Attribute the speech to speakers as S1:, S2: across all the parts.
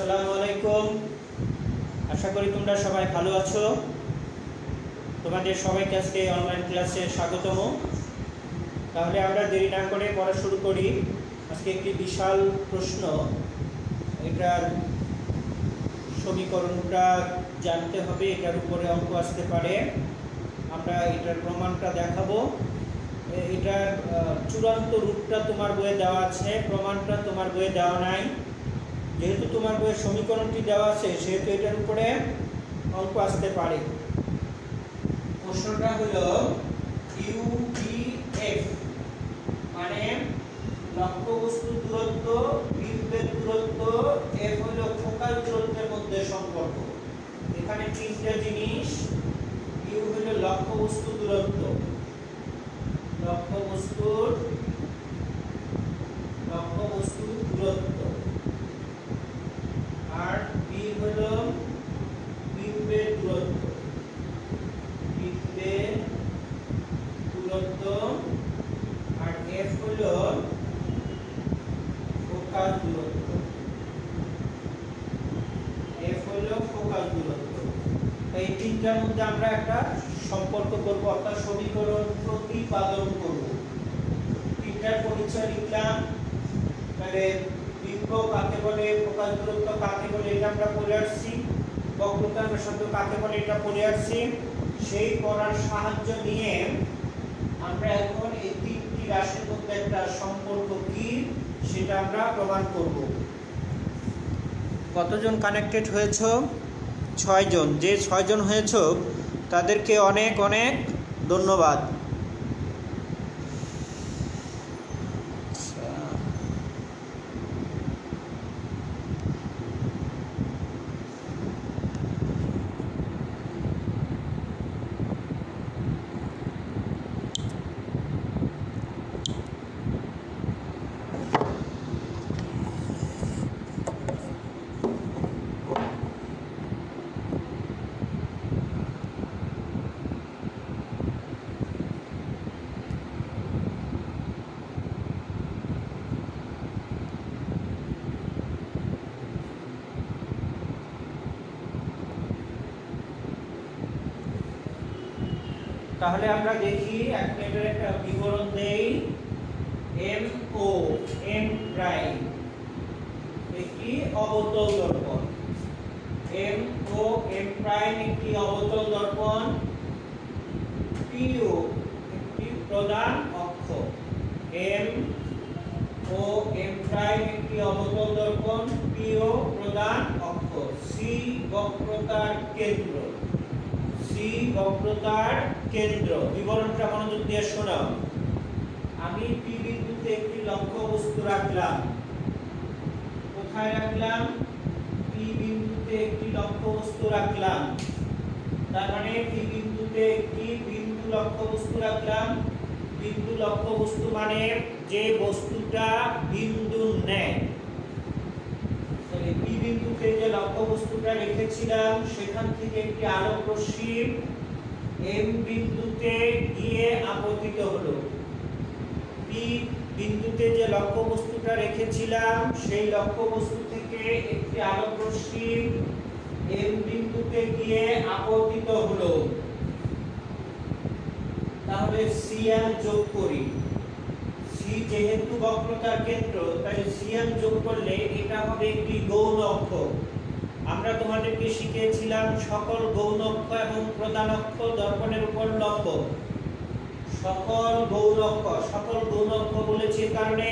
S1: আসসালামু আলাইকুম। আশা করি তোমরা সবাই ভালো আছো। তোমাদের সবাইকে আজকে অনলাইন ক্লাসে স্বাগতম। তাহলে আমরা দেরি না করে পড়া শুরু করি। আজকে একটি বিশাল প্রশ্ন। এটার সমীকরণটা জানতে হবে, এটার উপরে অঙ্ক আসতে পারে। আমরা এটার প্রমাণটা দেখাবো। এটার চূড়ান্ত রূপটা তোমার বইয়ে দেওয়া আছে। প্রমাণটা তোমার বইয়ে দেওয়া নাই। যেহেতু তোমার বইয়ের সমীকরণটি দেওয়া আছে, সেহেতু এটার উপরে অঙ্ক আসতে পারে। প্রশ্নটা হলো ইউ বি এফ মানে লক্ষ্যবস্তু দূরত্ব, বিন্দুর দূরত্ব, এফ হলো ফোকাল দূরত্বের মধ্যে সম্পর্ক। এখানে তিনটা জিনিস, ইউ হলো লক্ষ্যবস্তু দূরত্ব। লক্ষ্যবস্তুর দূরত্ব আর বি হলো বিন্দুর দূরত্ব বিন্দুর দূরত্ব আর এফ হলো ফোকাস দূরত্ব এফ হলো ফোকাস দূরত্ব এই তিনটার মধ্যে আমরা একটা সম্পর্ক করব অর্থাৎ সমীকরণ প্রতিপাদন করব তিনটার পরিচয় লিখলাম তাহলে বিম্ব কাকে বলে ফোকাস দূরত্ব কাকে বলে এটা আমরা পড়ে আসছি বক্রতার ব্যাসার্ধ কাকে বলে এটা পড়ে আসছি সেই পড়ার সাহায্য নিয়ে আমরা এখন এই তিনটি রাশির মধ্যে একটা সম্পর্ক কি সেটা আমরা প্রমাণ করব। কতজন কানেক্টেড হয়েছ? ছয়জন। যে ছয়জন হয়েছ, তাদেরকে অনেক অনেক ধন্যবাদ। তাহলে আমরা দেখি, এক মিনিটের একটা বিবরণ দেই। এম ও এম প্রাইম একটি অবতল দর্পণ। এম ও এম প্রাইম একটি অবতল দর্পণ। পিও একটি প্রধান অক্ষ। এম ও এম প্রাইম একটি অবতল দর্পণ। পিও প্রধান অক্ষ। সি বক্রতার কেন্দ্র। সি বক্রতার কেন্দ্র, বিবরণটা মনোযোগ দিয়ে শোনাও আমি পি বিন্দুতে একটি লক্ষ্য বস্তু রাখলাম। কোথায় রাখলাম? পি বিন্দুতে একটি লক্ষ্য বস্তু রাখলাম। তার মানে পি বিন্দুতে একটি বিন্দু লক্ষ্য বস্তু রাখলাম। বিন্দু লক্ষ্য বস্তু মানে যে বস্তুটা বিন্দু নেয়। পি বিন্দুতে যে লক্ষ্য বস্তুটা রেখেছিলাম, সেখান থেকে একটি আলোক রশ্মি এম বিন্দুতে গিয়ে আপতিত হলো। পি বিন্দুতে যে লক্ষ্য বস্তুটা রেখেছিলাম, সেই লক্ষ্য বস্তু থেকে একটি আলোক এম বিন্দুতে গিয়ে আপতিত হলো। তাহলে সিএম যোগ করি। সি যেহেতু বক্রতার কেন্দ্র তাহলে সিএম যোগ করলে এটা হবে একটি গৌণ অক্ষ। আমরা তোমাদেরকে শিখিয়েছিলাম সকল গৌণ অক্ষ এবং প্রধান অক্ষ দর্পণের উপর লম্ব সকল গৌণ অক্ষ সকল গৌণ অক্ষ বলেছি কারণে,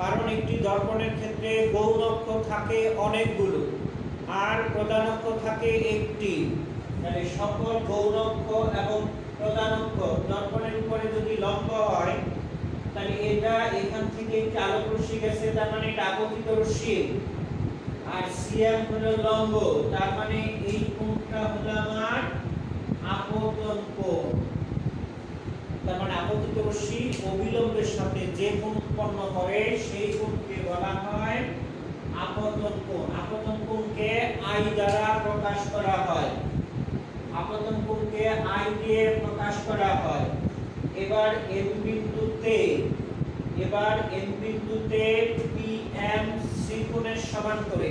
S1: কারণ একটি দর্পণের ক্ষেত্রে গৌণ অক্ষ থাকে অনেকগুলো আর প্রধান অক্ষ থাকে একটি। তাহলে সকল গৌণ অক্ষ এবং প্রধান অক্ষ দর্পণের উপরে যদি লম্ব হয়, তাহলে এটা এখান থেকে একটি আলোক রশ্মি গেছে, তার মানে এটা আপতিত রশ্মি সিএম হলো লম্ব, তার মানে এই কোণটা হলো আমার আপতন কোণ তার মানে আপতিত রশ্মি অবিলম্বের সাথে যে কোণ উৎপন্ন করে, সেই কোণকে বলা হয় আপতন কোণ আপতন কোণকে আই দ্বারা প্রকাশ করা হয়। আপতন কোণকে আই দিয়ে প্রকাশ করা হয়। এবার এম বিন্দুতে, এবার এম বিন্দুতে পি এম সি কোণের সমান করে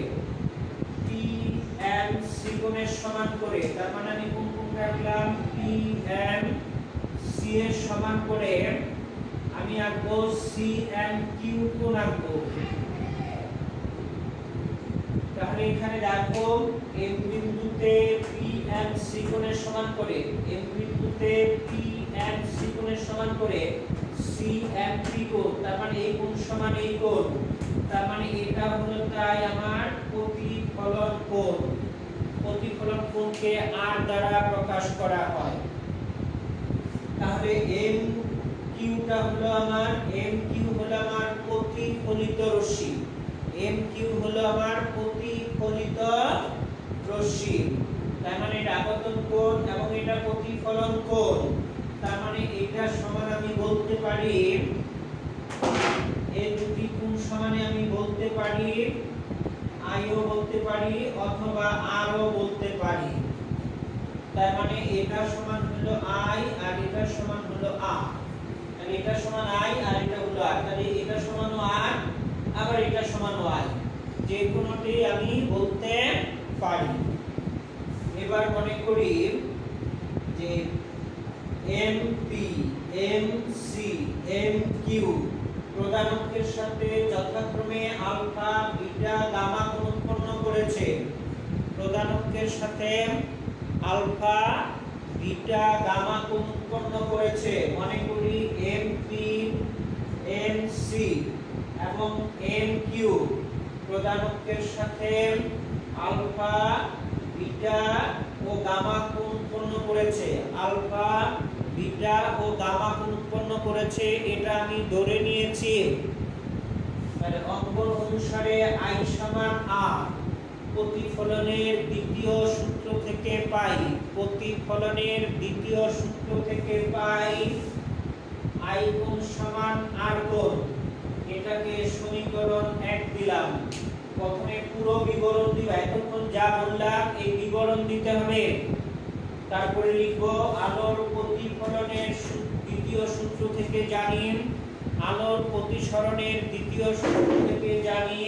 S1: এম সি কোণের সমান করে, তার মানে আমি কোন কোণ রাখলাম পি এম সি এর সমান করে আমি আঁকবো সি এম কিউ কোণ আঁকবো। তাহলে এখানে দেখো এম বিন্দুতে পি এম সি কোণের সমান করে এম বিন্দুতে পি এম সি কোণের সমান করে সি এম পি কোণ তার মানে এই কোণ সমান এই কোণ, তার মানে এটা হলো তাই আমার প্রতিফলন কোণ? প্রতিফলন কোণকে আর দ্বারা প্রকাশ করা হয়। তাহলে এম কিউটা হলো আমার এম কিউ হলো আমার প্রতিফলিত রশ্মি। এম কিউ হলো আমার প্রতিফলিত রশ্মি। তার মানে এটা আপতন কোণ এবং এটা প্রতিফলন কোণ। তার মানে এটা সমান আমি বলতে পারি এই দুটি কোণ সমানে আমি বলতে পারি আইও বলতে পারি অথবা আরও বলতে পারি। তার মানে এটা সমান হলো আই আর এটা সমান হলো আর তাহলে এটা সমান আই আর এটা হলো আর তাহলে এটা সমান আর, আবার এটা সমান আই। যে কোনোটি আমি বলতে পারি। এবার মনে করি যে M P, M C, M Q প্রধান অক্ষের সাথে যথাক্রমে আলফা, বিটা, গামা কোণ উৎপন্ন করেছে। প্রধান অক্ষের সাথে আলফা, বিটা, গামা উৎপন্ন করেছে। মনে করি এম পি এম সি এবং এম কিউ। প্রধান সাথে আলফা, বিটা ও গামা উৎপন্ন করেছে। আলফা বিটা ও গামা কোণ উৎপন্ন করেছে, এটা আমি ধরে নিয়েছি। তাহলে অঙ্কন অনুসারে আই সমান আর। প্রতিফলনের দ্বিতীয় সূত্র থেকে পাই। প্রতিফলনের দ্বিতীয় সূত্র থেকে পাই আই কোণ সমান আর কোণ এটাকে সমীকরণ এক দিলাম। প্রথমে পুরো বিবরণ দিব। এতক্ষণ যা বললাম, এই বিবরণ দিতে হবে। তারপরে লিখব, আলোর প্রতিফলনের দ্বিতীয় সূত্র থেকে জানি আলোর প্রতিসরণের দ্বিতীয় সূত্র থেকে জানি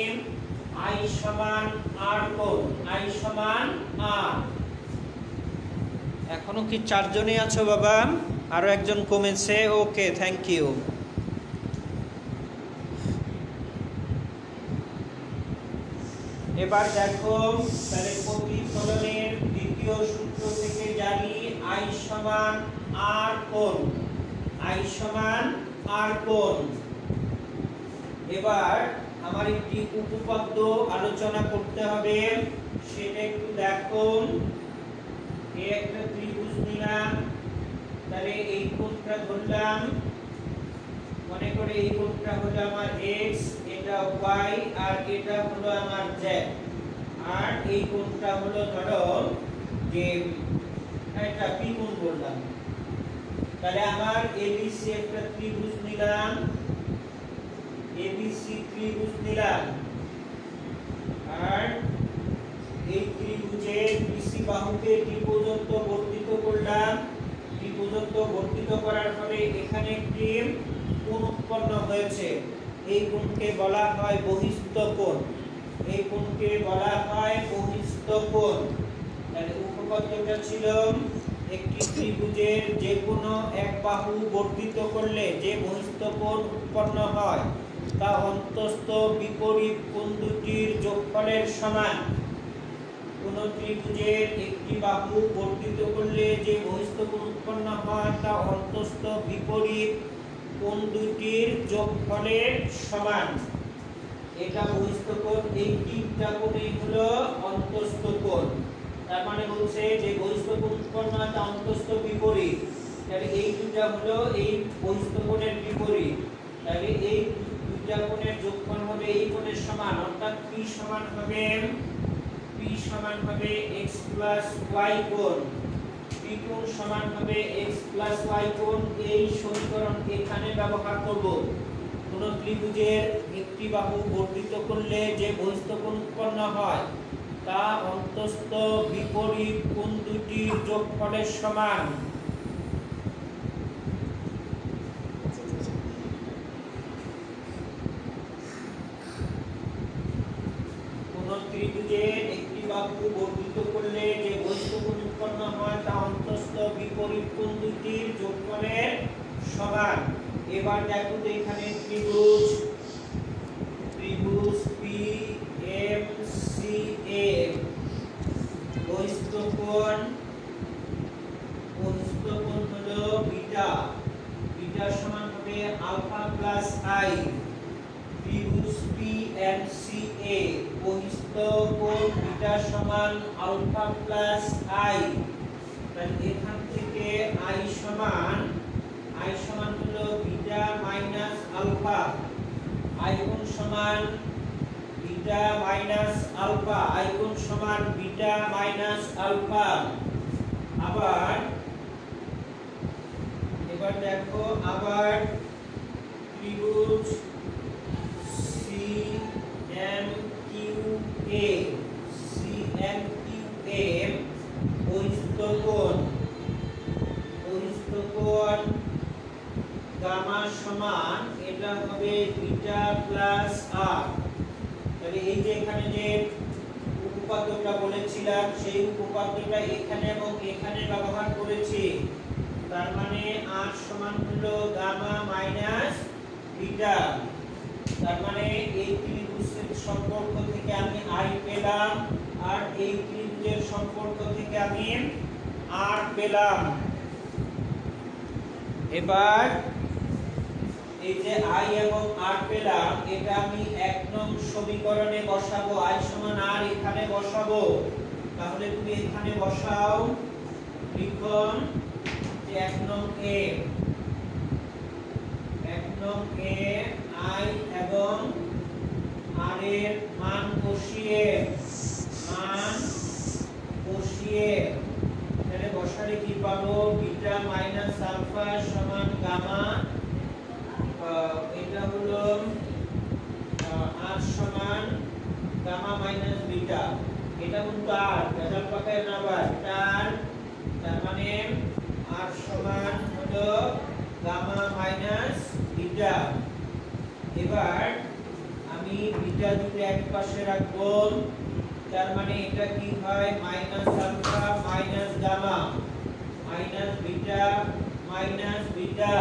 S1: আই সমান আর কোণ, আই সমান আর। এখনও কি চারজনই আছো বাবা? আরও একজন কমেছে, ওকে থ্যাংক ইউ এবার দেখো, তাহলে প্রতিফলনের দ্বিতীয় সূত্র থেকে জানি আই সমান আর কোণ আই সমান আর কোণ এবার আমার একটি উপপাদ্য আলোচনা করতে হবে। সেটা একটু দেখুন। এই একটা ত্রিভুজ নিলাম। তাহলে এই কোণটা ধরলাম। মনে করে এই কোণটা হলো আমার x, এটা y, আর এটা হলো আমার z আর এই কোণটা হলো ধরো যে p কোণ বললাম? তাহলে আমার ABC একটা ত্রিভুজ নিলাম। ABC ত্রিভুজ নিলাম। আর এই ত্রিভুজের BC বাহুকে পর্যন্ত বর্ধিত করলাম। পর্যন্ত বর্ধিত করার ফলে এখানে একটি কোণ উৎপন্ন হয়েছে। এই কোণকে বলা হয় বহিস্থ কোণ। এই কোণকে বলা হয় বহিস্থ কোণ। তাহলে উপপাদ্যটা ছিল একটি ত্রিভুজের যে কোনো এক বাহু বর্ধিত করলে যে বহিস্থ কোণ উৎপন্ন হয়, তা অন্তস্থ বিপরীত কোণ দুটির যোগফলের সমান। কোন ত্রিভুজের একটি বাহু বর্ধিত করলে যে বহিস্থ কোণ উৎপন্ন হয়, তা অন্তস্থ বিপরীত কোণ দুটির যোগফলের সমান। এটা বহিস্থ কোণ এই তিনটা কোণই হলো অন্তস্থ কোণ তার মানে বলছে যে বহিস্থ উৎপন্ন তা অন্তস্থ বিপরীত। তাহলে এই দুটা হলো এই বহিস্থ বিপরীত। তাহলে এই দুইটা কোণের যোগফল হবে এই কোণের সমান, অর্থাৎ p সমান হবে p সমান হবে x y কোণ। p কোণ সমান হবে x y কোণ, এই সমীকরণ এখানে ব্যবহার করব। কোন ত্রিভুজের একটি বাহু বর্ধিত করলে যে বহিস্থ উৎপন্ন হয় তা অন্তস্থ বিপরীত দুটির কোন ত্রিভুজের একটি বাহু বর্ধিত করলে যে কোণ উৎপন্ন হয়, তা অন্তস্থ বিপরীত কোণ দুটির যোগফলের সমান। এবার দেখো তো এখানে ত্রিভুজ ত্রিভুজ পি এম সি এ বহিস্থ কোণ বহিস্থ কোণ হলো বিটা বিটা সমান হবে আলফা প্লাস আই ত্রিভুজ এন্ড সি এ বহিস্থ কোণ বিটা সমান আলফা প্লাস আই তাহলে এখান থেকে আই সমান আই সমান হলো বিটা মাইনাস আলফা। আই কোণ সমান বিটা মাইনাস আলফা। আই কোণ সমান বিটা মাইনাস আলফা। আবার, এবার দেখো, আবার ত্রিভুজ সি এম কিউ এ সি এম কিউ এ বহিস্থ কোণ বহিস্থ গামা সমান এটা হবে বিটা প্লাস আর তাহলে এই যে এখানে যে উপপাদ্যটা বলেছিলাম, সেই উপপাদ্যটা এখানে এবং এখানে ব্যবহার করেছি, তার মানে আর সমান হলো গামা মাইনাস বিটা। তার মানে সম্পর্ক থেকে আমি আই পেলাম, আর এই ত্রিভুজের সম্পর্ক থেকে আমি আর পেলাম। এবার এই যে আই এবং আর পেলাম, এটা আমি এক নং সমীকরণে বসাবো। আই সমান আর এখানে বসাবো। তাহলে তুমি এখানে বসাও। লিখন যে এক নং এ। এক নং এ, আই এবং এর মান বসিয়ে মান বসিয়ে তাহলে বসালে কি পাবো? বিটা মাইনাস আলফা সমান গামা এটা হলো আর সমান গামা মাইনাস বিটা। এটা কিন্তু আর, ভেজাল পাকায় না আবার তার তার মানে আর সমান হলো গামা মাইনাস বিটা। এবার আমি বিটা দুটো এক পাশে রাখব। তার মানে এটা কি হয়? Minus alpha minus gamma. Minus beta minus beta.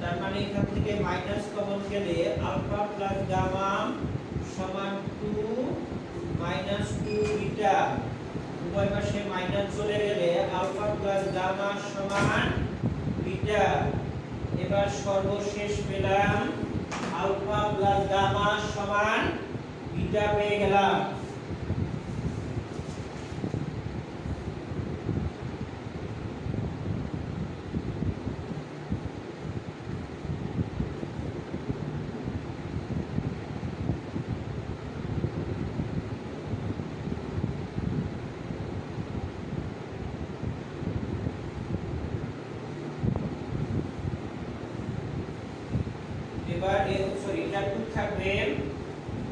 S1: তার মানে এখান থেকে মাইনাস কমন গেলে আলফা প্লাস গামা সমান 2 মাইনাস 2 বিটা। উভয় পাশে মাইনাস চলে গেলে আলফা প্লাস গামা সমান বিটা। এবার সর্বশেষ পেলাম আলফা প্লাস গামা সমান বিটা পেয়ে গেলাম এবার সরি এটা 2 থাকবে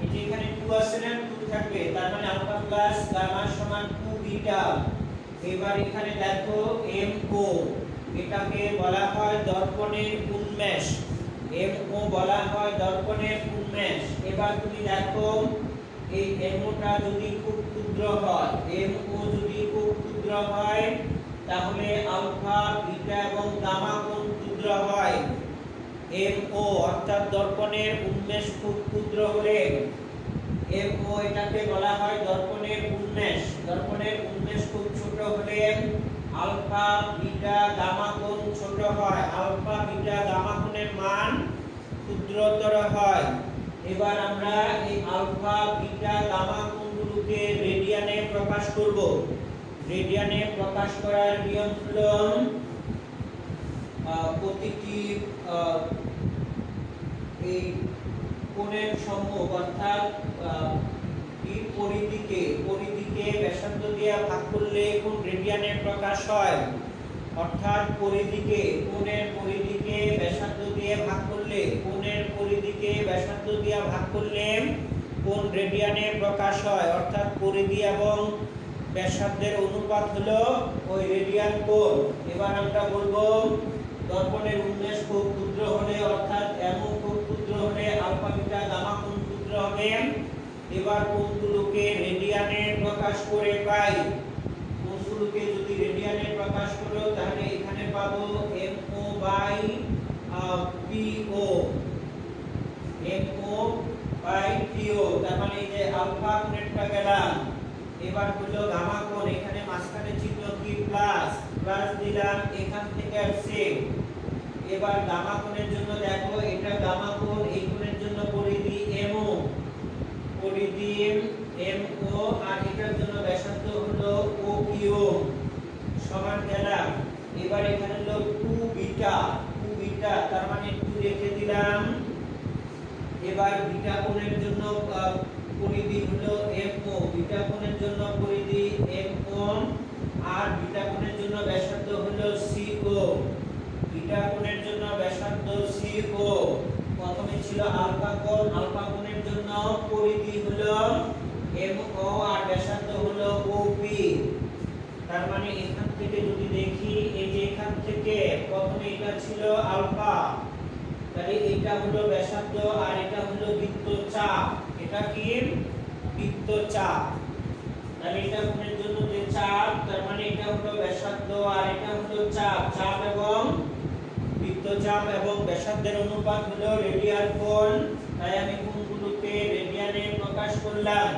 S1: এই যে এখানে 2 আছে না 2 থাকবে তার মানে আলফা প্লাস গামা সমান 2 বিটা এবার এখানে দেখো এম ও এটাকে বলা হয় দর্পণের উন্মেষ এম ও বলা হয় দর্পণের উন্মেষ এবার তুমি দেখো এই এমওটা যদি খুব ক্ষুদ্র হয় এম ও যদি খুব ক্ষুদ্র হয় তাহলে আলফা বিটা এবং গামা কোন ক্ষুদ্র হয় এম ও অর্থাৎ দর্পণের উন্মেষ খুব ক্ষুদ্র হলে এম ও এটাকে বলা হয় দর্পণের উন্মেষ। দর্পণের উন্মেষ খুব ছোট হলে আলফা, বিটা গামা কোণ ছোট হয়। আলফা, বিটা গামা কোণের মান ক্ষুদ্রতর হয়। এবার আমরা এই আলফা, বিটা গামা কোণগুলোকে রেডিয়ানে প্রকাশ করব। রেডিয়ানে প্রকাশ করার নিয়ম হলো প্রতিটি এই কোণের সম্মুখ অর্থাৎ এই পরিধিকে পরিধিকে ব্যাসার্ধ দিয়ে ভাগ করলে কোন রেডিয়ানে প্রকাশ হয়। অর্থাৎ পরিধিকে, কোণের পরিধিকে ব্যাসার্ধ দিয়ে ভাগ করলে, কোণের পরিধিকে ব্যাসার্ধ দিয়ে ভাগ করলে কোন রেডিয়ানে প্রকাশ হয়। অর্থাৎ পরিধি এবং ব্যাসার্ধের অনুপাত হলো ওই রেডিয়ান কোণ। এবার আমরা বলব, দর্পণের উন্মেষ খুব ক্ষুদ্র হলে অর্থাৎ এমন খুব ক্ষুদ্র হলে আলফা বিটা গামা কোণ ক্ষুদ্র হবে? এবার কোনগুলোকে রেডিয়ানে প্রকাশ করে পাই? কোনগুলোকে যদি রেডিয়ানে প্রকাশ করো, তাহলে এখানে পাবো MO by PO. MO by PO, তার মানে এই যে আলফা কোণেরটা গেলাম। এবার হলো গামা কোণ, এখানে মাঝখানে চিহ্ন কি? প্লাস প্লাস দিলাম, এখান থেকে আসছে এবার গামা কোণের জন্য দেখো, এটা গামা কোণ এই কোণের জন্য পরিধি এমও পরিধি এম ও আর এটার জন্য ব্যাসার্ধ হলো ও কিউ সমান গেলাম। এবার এখানে হলো 2 বিটা 2 বিটা, তার মানে 2 রেখে দিলাম। এবার বিটা কোণের জন্য পরিধি হলো এমও বিটা কোণের জন্য পরিধি এমও আর বিটা কোণের জন্য ব্যাসার্ধ হলো সিও বিটা কোণের জন্য ব্যাসার্ধ সিও প্রথমে ছিল আলফা কোণ আলফা কোণের জন্য পরিধি হলো এমও আর ব্যাসার্ধ হলো ওপি তার মানে এখান থেকে যদি দেখি, এই যে এখান থেকে প্রথমে এটা ছিল আলফা, তাহলে এটা হলো ব্যাসার্ধ আর এটা হলো বৃত্তচাপ। এটা কি? বৃত্তচাপ। তাহলে এটা কোণের জন্য যে চাপ তার মানে এটা হলো ব্যাসার্ধ আর এটা হলো চাপ। চাপ এবং বৃত্তচাপ এবং ব্যাসার্ধের অনুপাত হলো রেডিয়াল কোণ তাই আমি কোণগুলোকে রেডিয়ানে প্রকাশ করলাম?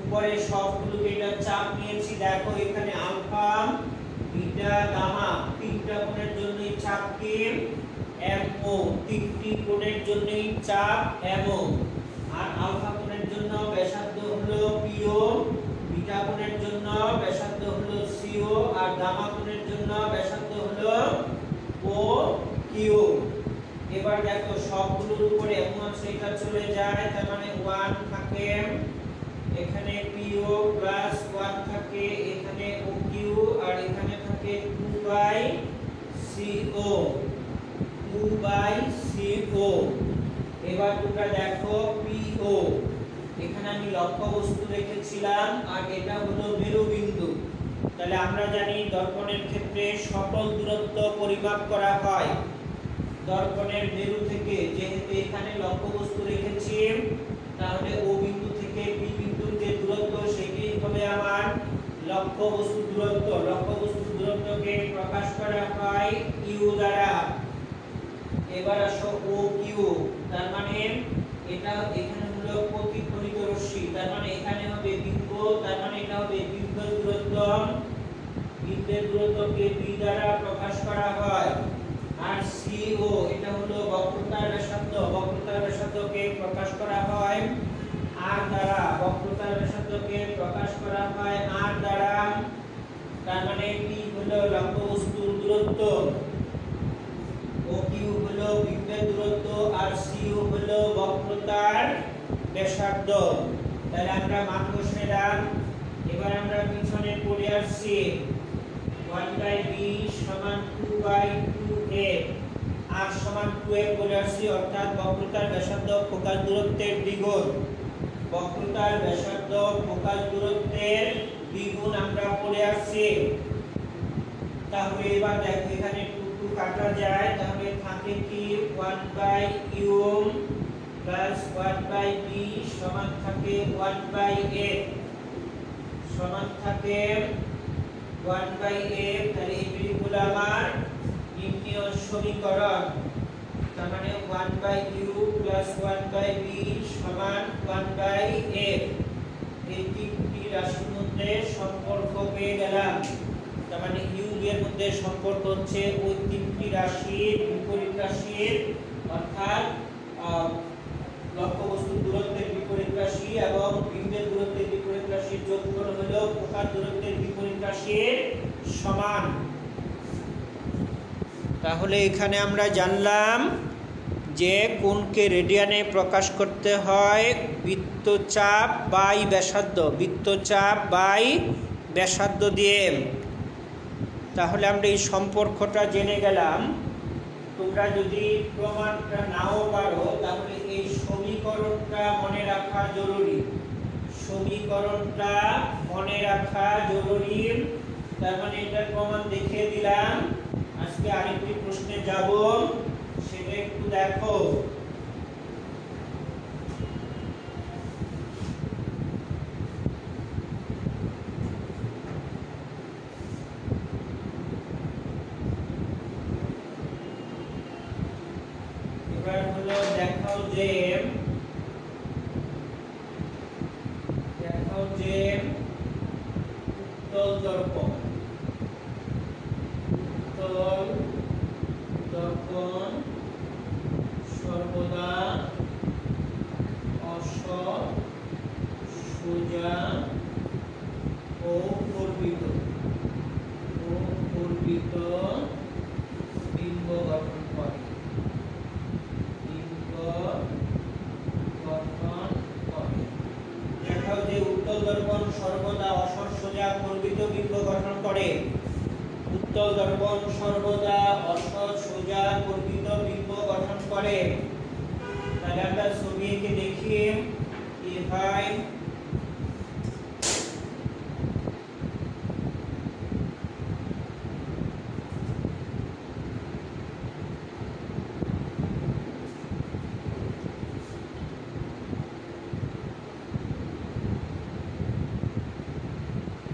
S1: উপরে সবগুলোকে এটা চাপ নিয়েছি। দেখো, এখানে আলফা, বিটা, গামা তিনটা কোণের জন্যই চাপ কি? এমও। তিনটি কোণের জন্যই চাপ এমও। আর আলফা কোণের জন্য ব্যাসার্ধ হলো পিও, বিটা কোণের জন্য ব্যাসার্ধ হলো সিও, আর গামা কোণের জন্য ব্যাসার্ধ হলো ও কিউ এবার দেখো, সবগুলোর উপরে এমন সেটা চলে যায়, তার মানে 1 থাকে এখানে পিও প্লাস 1 থাকে এখানে ও কিউ আর এখানে থাকে 2 বাই সিও 2 বাই সিও এবার তোমরা দেখো পিও এখানে আমি লক্ষ্য বস্তু রেখেছিলাম, আর এটা হলো মেরু বিন্দু তাহলে আমরা জানি দর্পণের ক্ষেত্রে সকল দূরত্ব পরিমাপ করা হয়। দর্পণের মেরু থেকে, যেহেতু এখানে লক্ষ্য বস্তু রেখেছি, তাহলে ও বিন্দু থেকে পি বিন্দুর যে দূরত্ব, সেটি হবে আমার লক্ষ্য বস্তু দূরত্ব। লক্ষ্য বস্তু দূরত্বকে প্রকাশ করা হয় ইউ দ্বারা। এবার আসো ও কিউ, তার মানে এটা এখানে হলো প্রতিফলিত রশ্মি, তার মানে এখানে হবে বিন্দু, তার মানে এটা হবে বিম্ব দূরত্ব বিম্বের দূরত্বকে দ্বারা প্রকাশ করা হয়। আর সিও এটা হলো বক্রতার ব্যাসার্ধ বক্রতার ব্যাসার্ধকে প্রকাশ করা হয় আর দ্বারা। বক্রতার ব্যাসার্ধকে প্রকাশ করা হয় আর দ্বারা। তার মানে পি হলো? লম্ব বস্তুর দূরত্ব। ও কিউ হলো বিম্বের দূরত্ব আর সিউ হলো বক্রতার ব্যাসার্ধ। তাহলে আমরা মান বসালাম এবার আমরা পিছনে পড়ে আসছি। 1 বাই b সমান 2 বাই 2a আর সমান 2a পড়ে আসছি, অর্থাৎ বক্রতার ব্যাসার্ধ ফোকাস দূরত্বের দ্বিগুণ। বক্রতার ব্যাসার্ধ ফোকাস দূরত্বের দ্বিগুণ আমরা পড়ে আসছি। তাহলে এবার দেখো, এখানে 2 2 কাটা যায়, তাহলে থাকে কি? 1 by u plus 1 by b সমান থাকে 1 বাই a সমান থাকে 1 বাই a তাহলে এই বিগুলো আমার নির্ণয় সমীকরণ। তার মানে 1 by u plus 1 by b সমান 1 বাই a এই তিনটি রাশির মধ্যে সম্পর্ক পেয়ে গেলাম। তার মানে u এর মধ্যে সম্পর্ক হচ্ছে ওই তিনটি রাশির বিপরীত রাশির, অর্থাৎ লক্ষ্য বস্তুর দূরত্বের বিপরীত রাশি এবং বিন্দুর দূরত্বের বিপরীত রাশির যোগফল হলো প্রকার দূরত্বের বিপরীত রাশির সমান। তাহলে এখানে আমরা জানলাম যে কোনকে রেডিয়ানে প্রকাশ করতে হয় বৃত্তচাপ বাই ব্যাসার্ধ, বৃত্তচাপ বাই ব্যাসার্ধ দিয়ে। তাহলে আমরা এই সম্পর্কটা জেনে গেলাম। তোমরা যদি প্রমাণটা নাও পারো, তাহলে এই সমীকরণটা মনে রাখা জরুরি। সমীকরণটা মনে রাখা জরুরি। তার মানে এটার প্রমাণ দেখিয়ে দিলাম। আজকে আরেকটি প্রশ্নে যাব। সেটা একটু দেখো। এবার হলো দেখাও যে তাহলে আমরা ছবি এঁকে দেখি কি হয়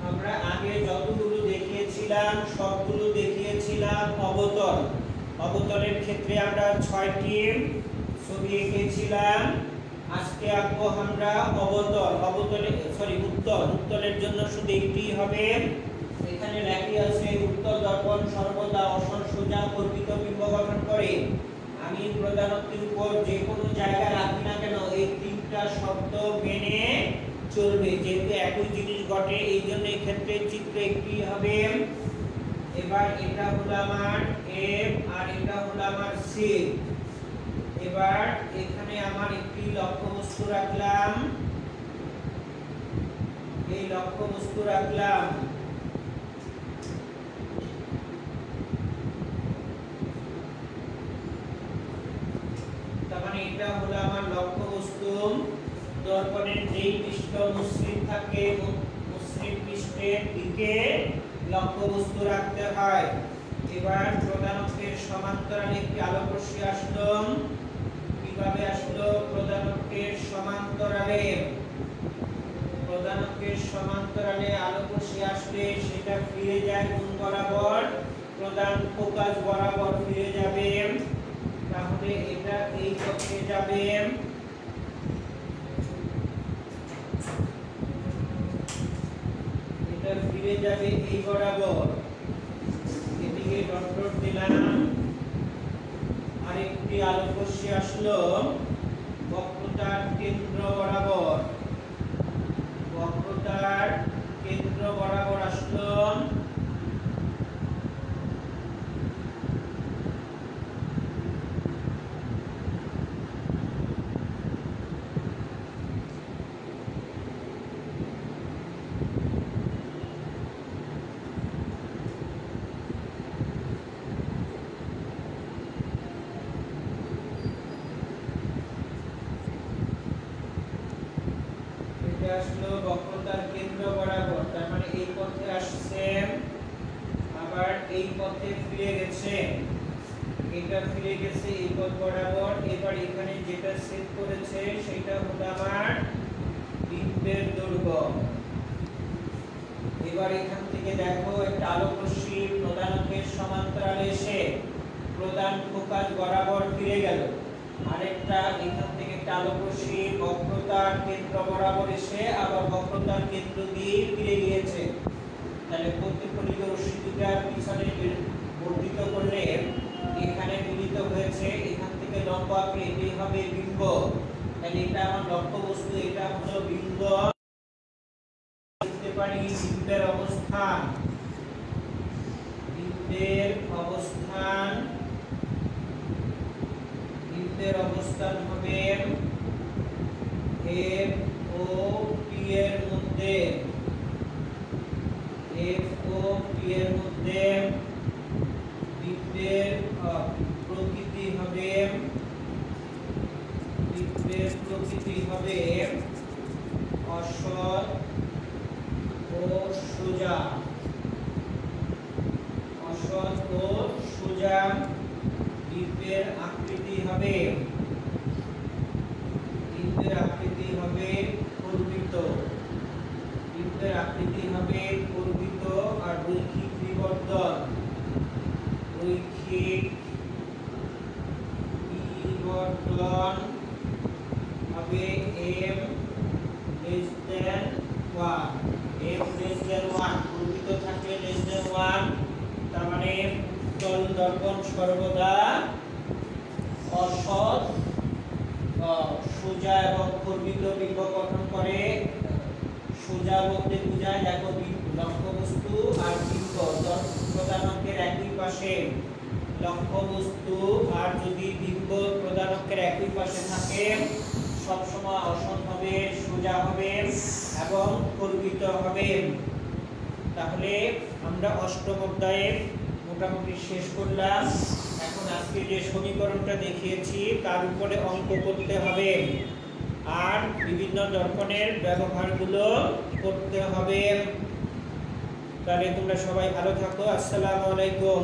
S1: আমরা আগে যতগুলো দেখিয়েছিলাম সবগুলো দেখিয়েছিলাম অবতল অবতলের ক্ষেত্রে আমরা ছয়টি ছবি এঁকেছিলাম আজকে আঁকবো আমরা অবতল অবতলে সরি উত্তল উত্তলের জন্য শুধু একটি হবে এখানে লেখি আছে উত্তল দর্পণ সর্বদা অসর সোজা কর্পিত বিম্ব গঠন করে আমি প্রধানত্বের উপর যে কোনো জায়গায় রাখি না কেন এই তিনটা শব্দ মেনে চলবে যেহেতু একই জিনিস ঘটে এই জন্য চিত্র একটি হবে? এবার এটা হলো আমার এফ আর এটা হলো আমার সি এবার এখানে আমার একটি লক্ষ্যবস্তু রাখলাম। এই লক্ষ্যবস্তু রাখলাম। মানে এটা হলো আমার লক্ষ্যবস্তু। দর্পণের যেই পৃষ্ঠ মসৃণ থাকে পৃষ্ঠের দিকে লক্ষ্যবস্তু রাখতে হয়? এবার প্রধান অক্ষের সমান্তরালে একটি আলোক রশ্মি আসলো। কীভাবে আসলো? প্রধান অক্ষের সমান্তরালে। প্রধান অক্ষের সমান্তরালে আলোক রশ্মি আসলে সেটা ফিরে যায় কোন বরাবর? প্রধান ফোকাস বরাবর ফিরে যাবে। তাহলে এটা এই পথে যাবে। এটা যাবে এই বরাবর। এদিকে ডক্টর দিলাম আরেকটি আলোক রশ্মি আসলো। বক্রতার কেন্দ্র বরাবর। বক্রতার কেন্দ্র বরাবর আসলো এটা আসলো বক্রতার কেন্দ্র বরাবর তার মানে এই পথে আসছে আবার এই পথে ফিরে গেছে। এটা ফিরে গেছে এই পথ বরাবর। এবার এখানে যেটা সেট করেছে, সেটা হলো আমার বিম্বের দৈর্ঘ্য এবার এখান থেকে দেখো, একটা আলোক রশ্মি প্রধান অক্ষের সমান্তরালে এসে প্রধান ফোকাস বরাবর ফিরে গেল। আরেকটা, এখান থেকে একটা আলোক রশ্মি বক্রতার কেন্দ্র বরাবর এসে আবার বক্রতার কেন্দ্র দিয়ে ফিরে গিয়েছে। তাহলে প্রতিফলিত রশ্মি পিছনে বর্ধিত করলে এখানে মিলিত হয়েছে। এখান থেকে লম্ব আঁকলে এটাই হবে বিম্ব তাহলে এটা আমার লক্ষ্যবস্তু এটা হলো বিম্ব লিখতে পারি বিম্বের অবস্থান। বিম্বের অবস্থান। বিম্বের অবস্থান হবে এফ ও পি এর মধ্যে। Then one less than one তার মানে দর্পণ সর্বদা অসৎ সোজা এবং বিম্ব গঠন করে। সোজা বলতে বোঝায়, দেখো আর বিম্ব একই পাশে। আর যদি বিম্ব প্রধানকের একই পাশে থাকে, সবসময় অসৎ হবে, সোজা হবে এবং কর্মিত হবে। তাহলে আমরা অষ্টম অধ্যায়ে মোটামুটি শেষ করলাম। এখন আজকে যে সমীকরণটা দেখিয়েছি, তার উপরে অঙ্ক করতে হবে। আর বিভিন্ন দর্পণের ব্যবহারগুলো করতে হবে। তাহলে তোমরা সবাই ভালো থাকো। আসসালামু আলাইকুম।